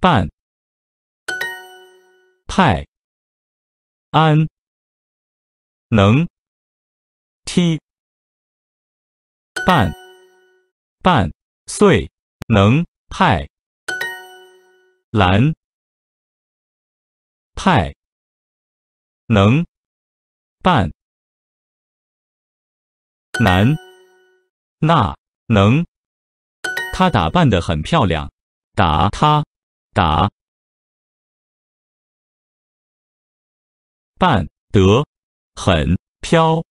半、派、安、能、踢半半、岁、能、派、兰、派、能、半、难、那、能。他打扮得很漂亮。打他，打扮得很飘。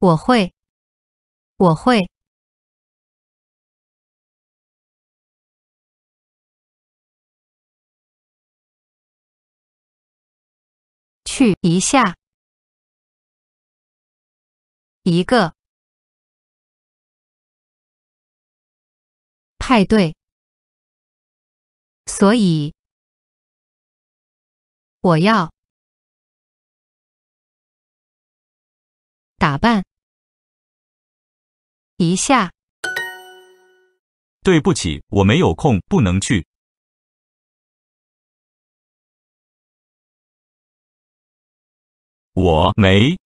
我会，我会。去一下，一个派对，所以我要打扮。一下，对不起，我没有空，不能去。我没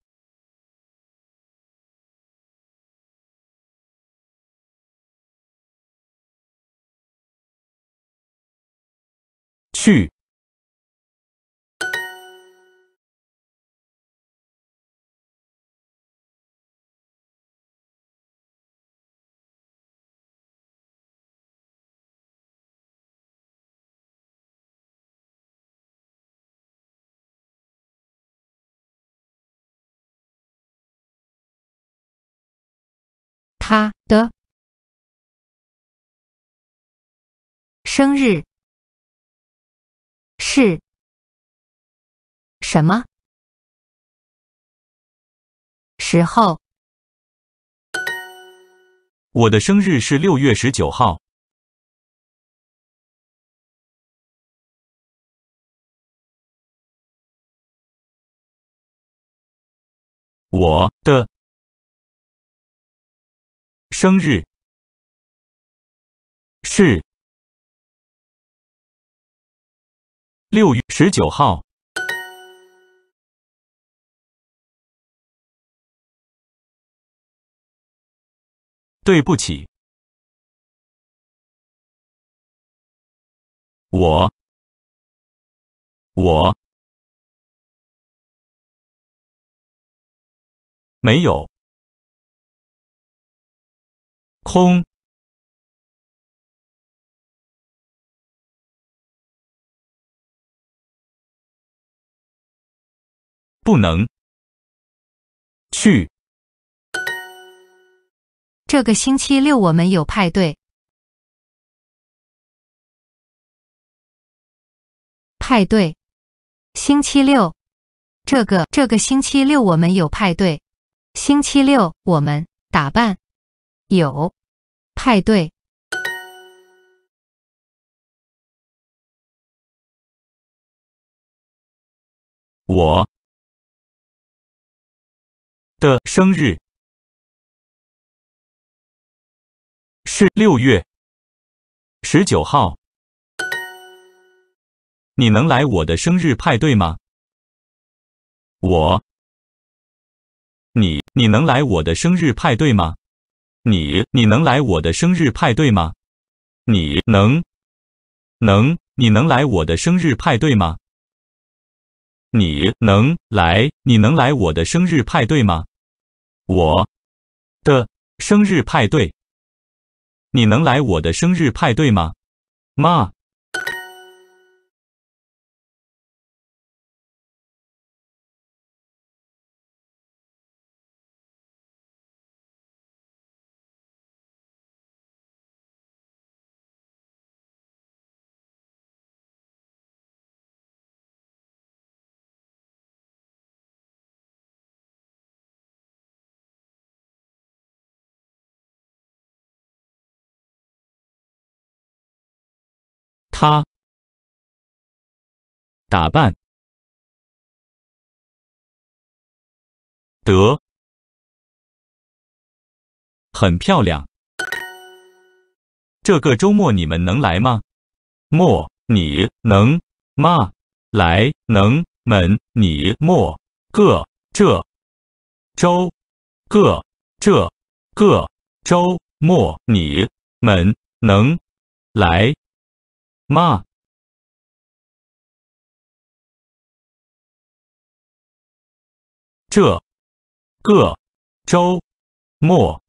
去。他的生日是什么时候？我的生日是六月十九号。我的。生日。是。六月十九号。对不起，我。我。没有。空，不能去。这个星期六我们有派对。派对，星期六。这个这个星期六我们有派对。星期六我们打扮。有派对，我的生日是六月十九号。你能来我的生日派对吗？我，你，你能来我的生日派对吗？你你能来我的生日派对吗？你能能你能来我的生日派对吗？你能来你能来我的生日派对吗？我的生日派对。你能来我的生日派对吗？妈。他打扮得很漂亮。这个周末你们能来吗？莫，你能吗？来，能们你莫个这周个这个周末你们能来？妈，这个周末。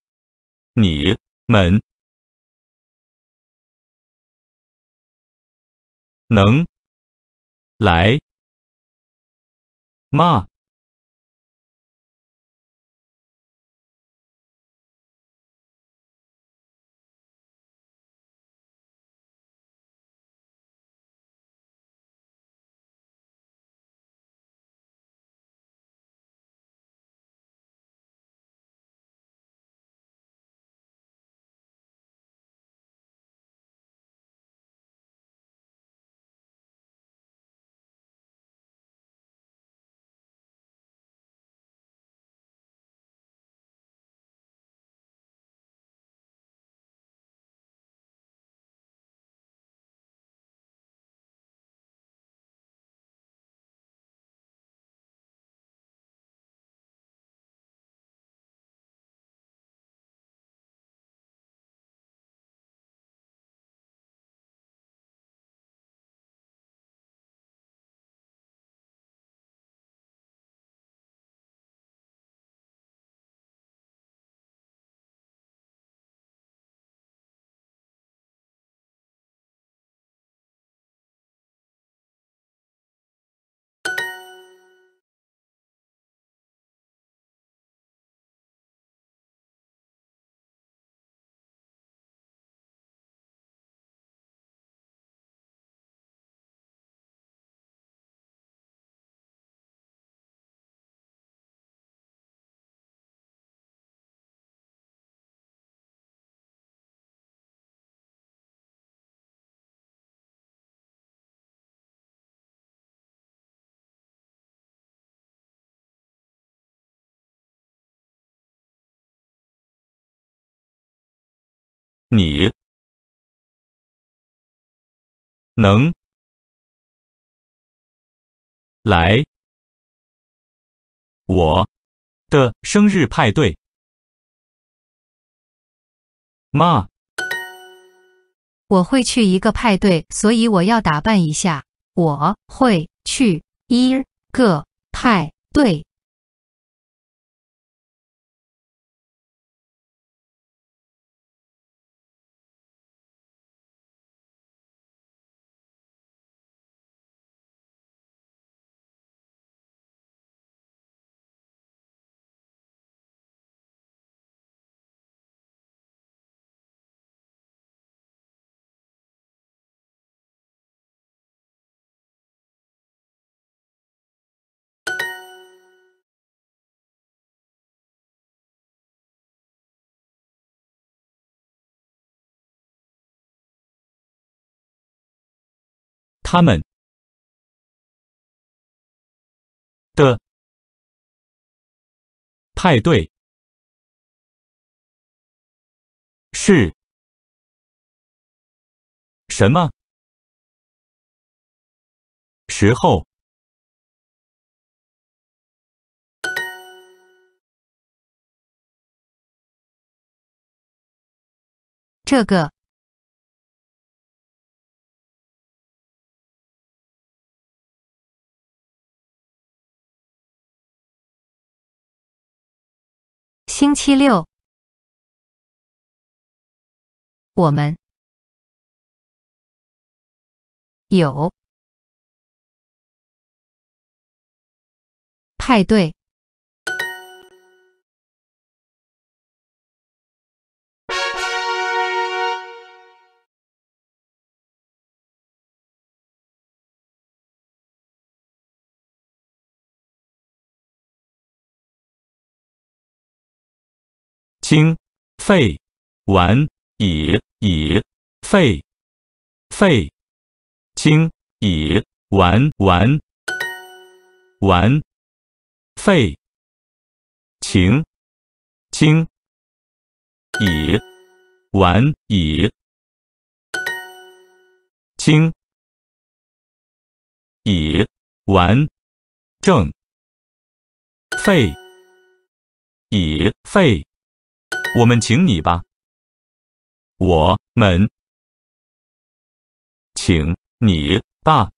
你们能。来。吗？你。能。来。我。的生日派对。吗？我会去一个派对，所以我要打扮一下。我会去。一。个。派对。他们。的。派对。是。什么？时候？这个。星期六。我们有派对。清肺完以以肺肺清以完完完肺情清以完以清以完正肺以肺。我们请你吧，我们。请你吧，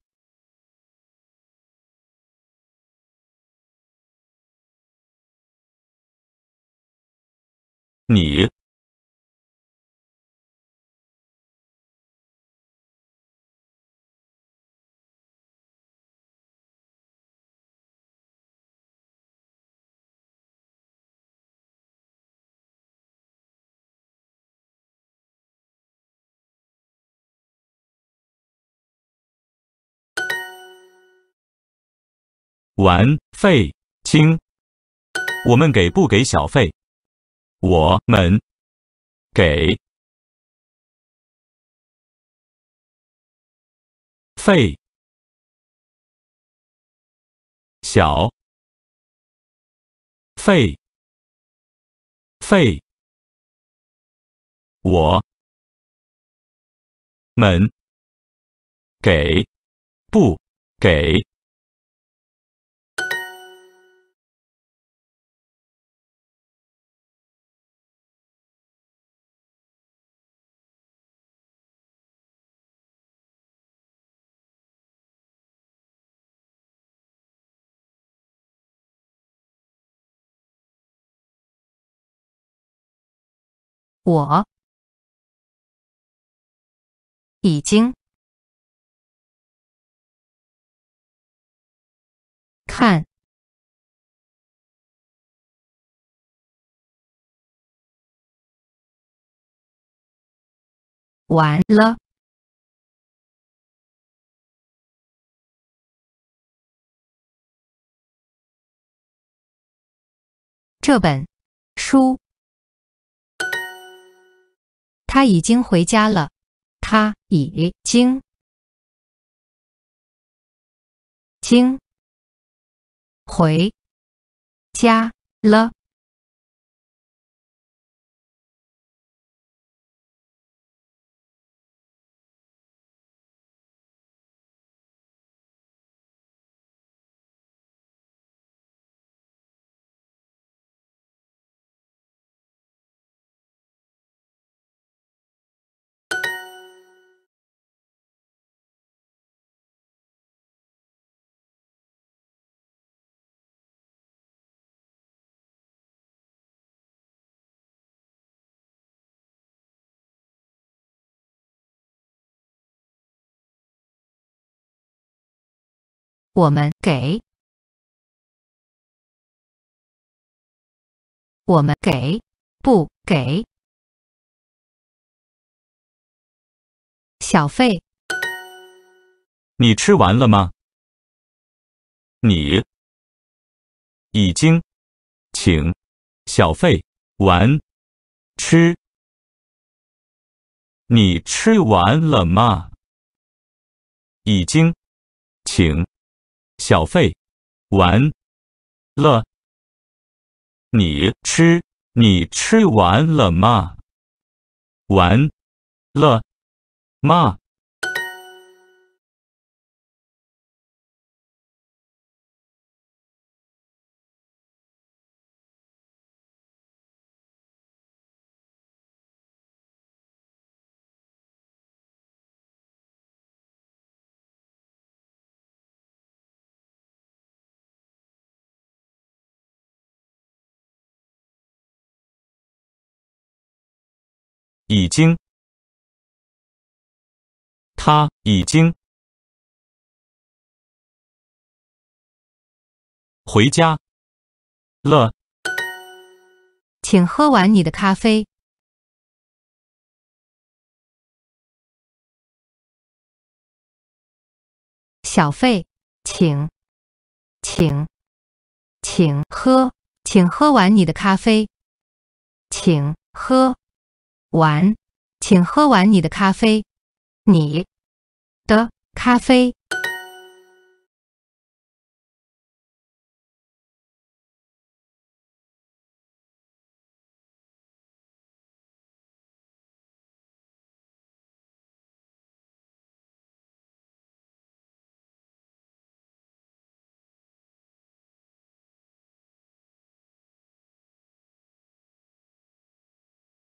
你。完费清，我们给不给小费？我们给。费。小。费。费，我们给不给？我已经看完了这本书。他已经回家了。他已经经回家了。我们给，我们给不给小费？你吃完了吗？你已经请小费完吃？你吃完了吗？已经请。小费完了，你吃？你吃完了吗？完了吗？已经。他已经。回家。了。请喝完你的咖啡。小费，请，请，请喝，请喝完你的咖啡。请喝。完，请喝完你的咖啡。你的咖啡。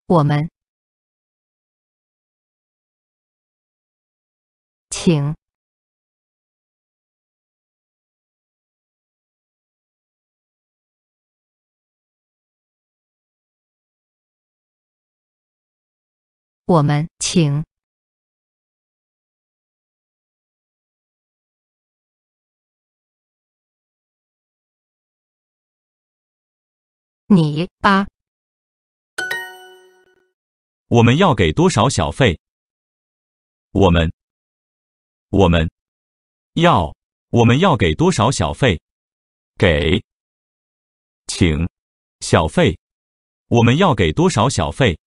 我们，请我们，请你吧。我们要给多少小费？我们，我们要，我们要给多少小费？给，请，小费，我们要给多少小费？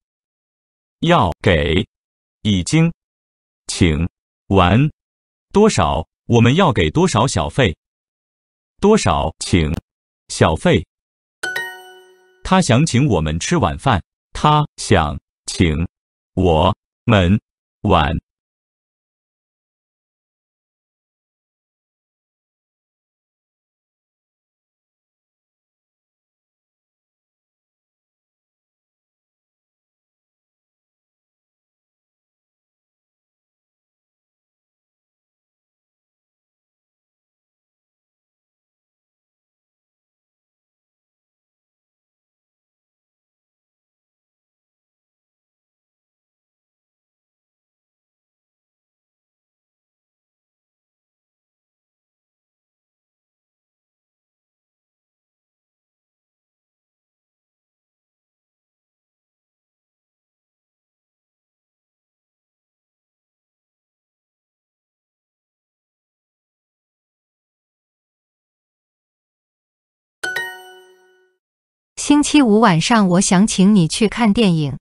要给，已经，请，完，多少？我们要给多少小费？多少？请，小费。他想请我们吃晚饭。他想。请我们晚。星期五晚上，我想请你去看电影。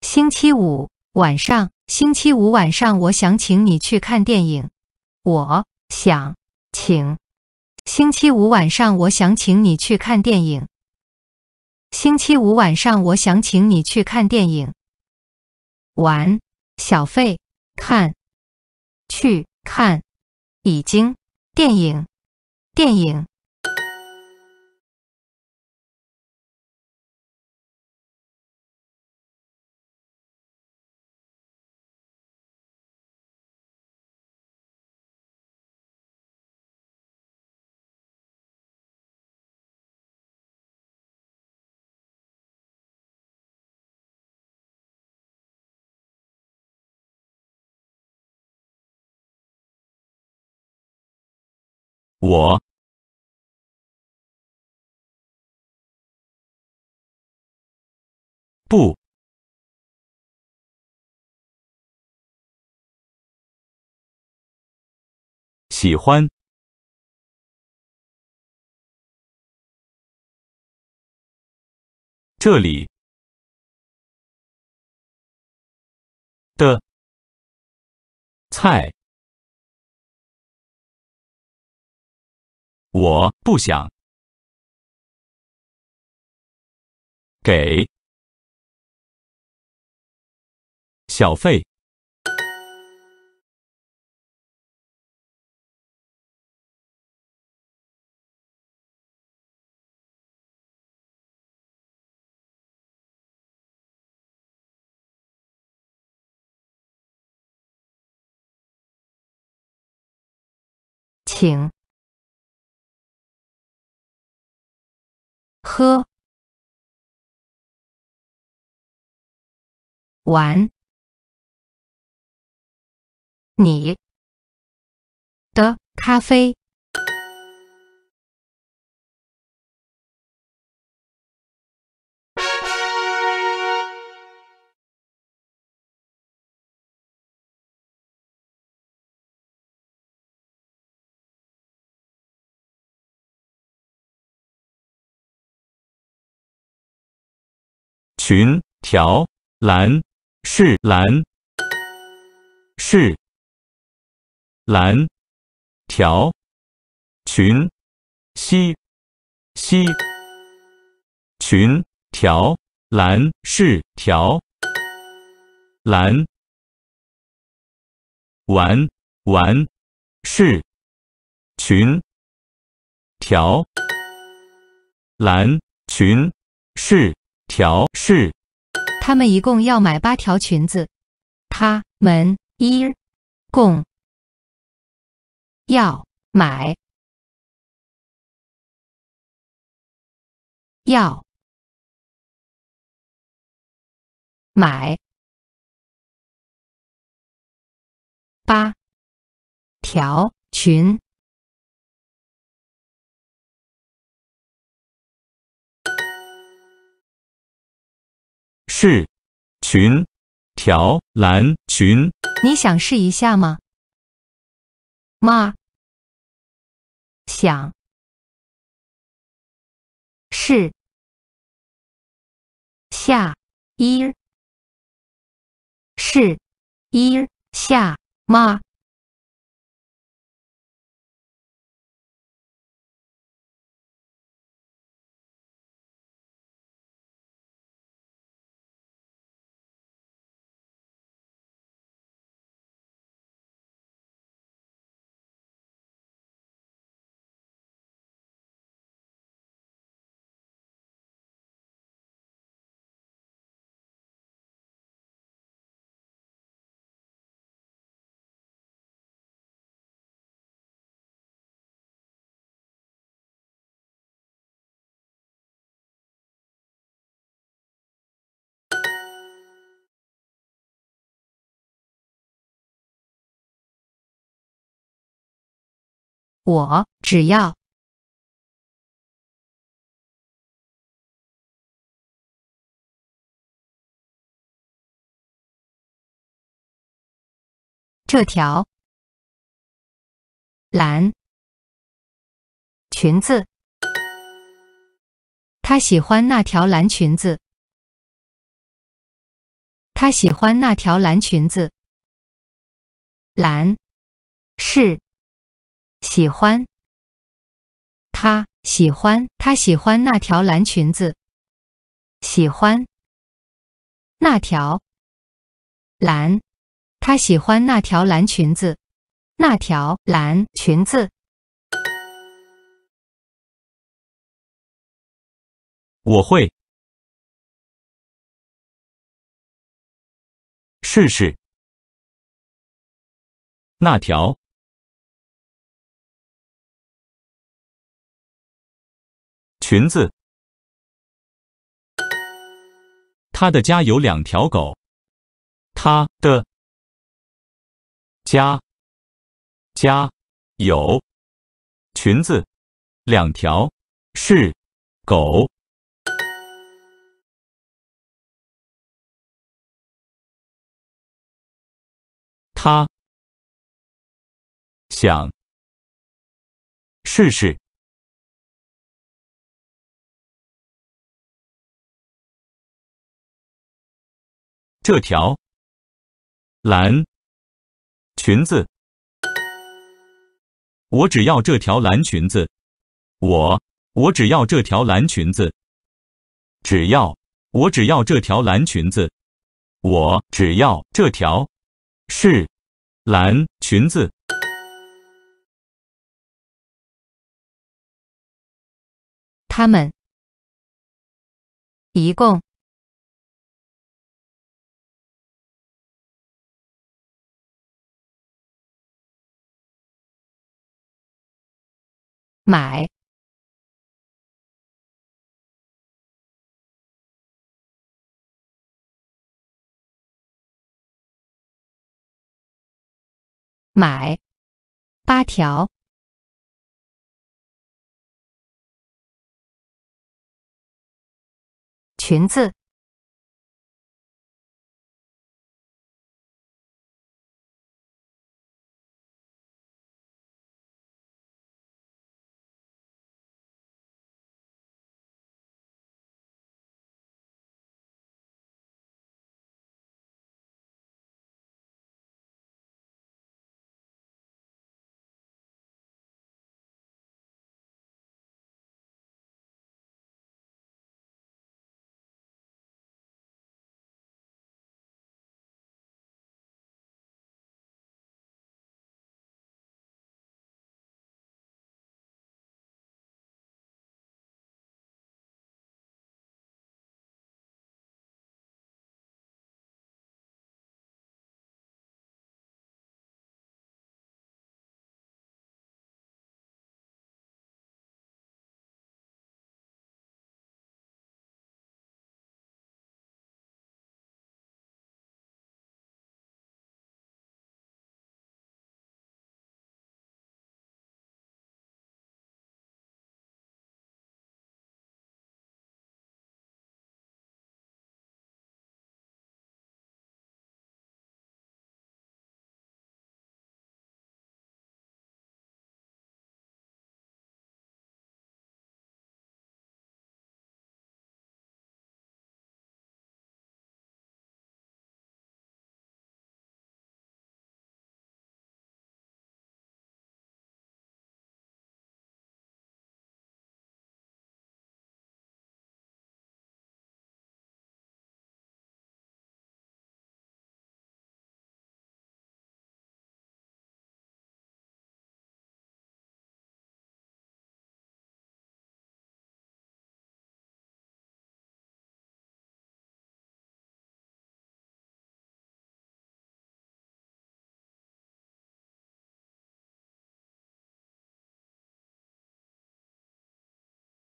星期五晚上，星期五晚上，我想请你去看电影。我想请星期五晚上，我想请你去看电影。星期五晚上，我想请你去看电影。完，小费，看，去看，已经，电影，电影。我。不。喜欢。这里。的。菜。我不想。给。小费，请。喝完。你的咖啡。群条蓝是蓝是蓝条群西西群条蓝是条蓝玩玩是群条蓝群是。条是，他们一共要买八条裙子。他们一共要买要买八条裙。是群条蓝群，你想试一下吗？妈，想是下一是一下吗？我只要这条蓝裙子。他喜欢那条蓝裙子。他喜欢那条蓝裙子。蓝是。喜欢，他喜欢，他喜欢那条蓝裙子。喜欢那条蓝，他喜欢那条蓝裙子。那条蓝裙子，我会试试那条。裙子。他的家有两条狗。他的家家有裙子两条，是狗。他想试试。这条蓝裙子，我只要这条蓝裙子。我我只要这条蓝裙子。只要我只要这条蓝裙子。我只要这条是蓝裙子。他们一共。买买八条。裙子。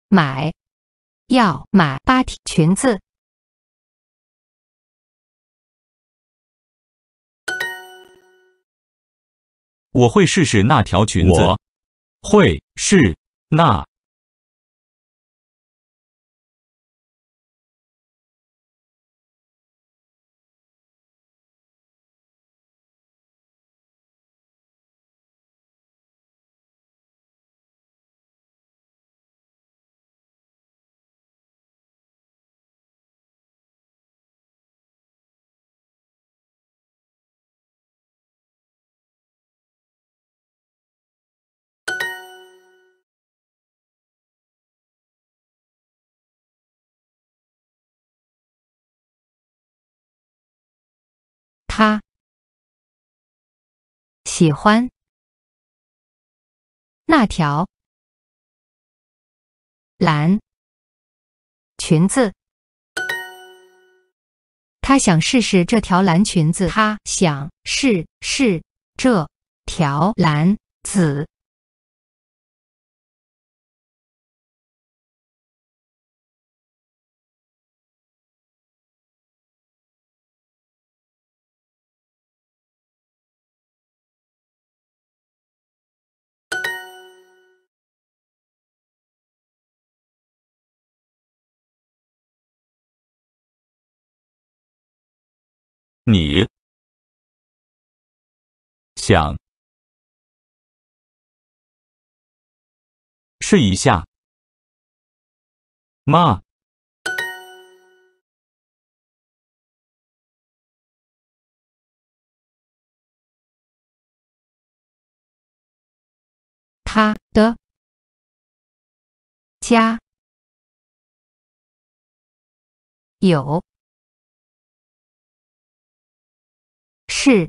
买，要买芭提裙子。我会试试那条裙子。我会是那他喜欢那条蓝裙子。他想试试这条蓝裙子。他想试试这条蓝紫。你想试一下吗？他的家有。是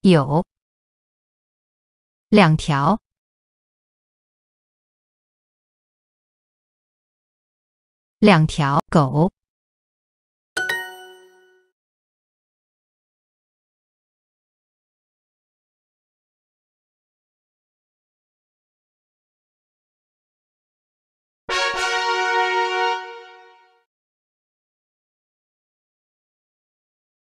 有。两条，两条狗。